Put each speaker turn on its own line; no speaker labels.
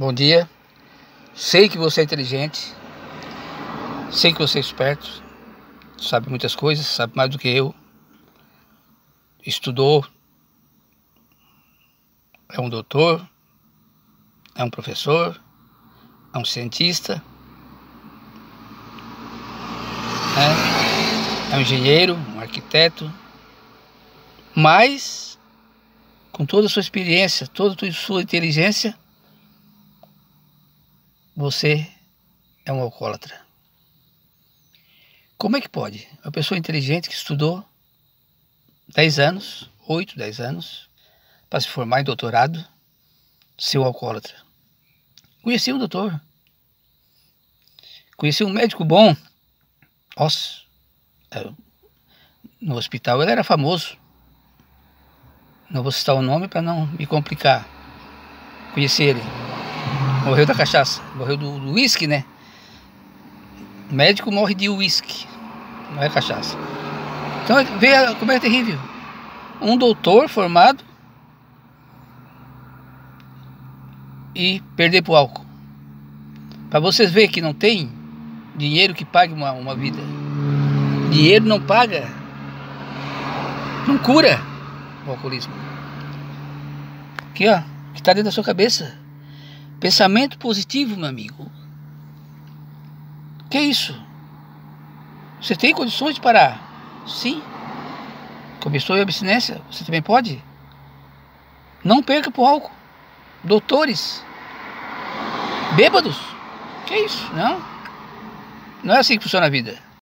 Bom dia. Sei que você é inteligente. Sei que você é esperto. Sabe muitas coisas, sabe mais do que eu. Estudou. É um doutor. É um professor. É um cientista. É, é um engenheiro, um arquiteto. Mas, com toda a sua experiência, toda a sua inteligência, você é um alcoólatra. Como é que pode? Uma pessoa inteligente que estudou 10 anos, 8, 10 anos, para se formar em doutorado, ser um alcoólatra. Conheci um doutor. Conheci um médico bom. Nossa, é, no hospital ele era famoso. Não vou citar o nome para não me complicar. Conheci ele. Morreu da cachaça. Morreu do uísque, né? O médico morre de uísque. Não é cachaça. Então veja como é terrível. Um doutor formado e perder pro álcool. Para vocês verem que não tem dinheiro que pague uma, uma vida. Dinheiro não paga. Não cura o alcoolismo. Aqui, ó. Que está dentro da sua cabeça. Pensamento positivo, meu amigo. Que é isso? Você tem condições de parar? Sim. Começou em abstinência, você também pode. Não perca pro álcool. Doutores. Bêbados. Que é isso? Não. Não é assim que funciona a vida.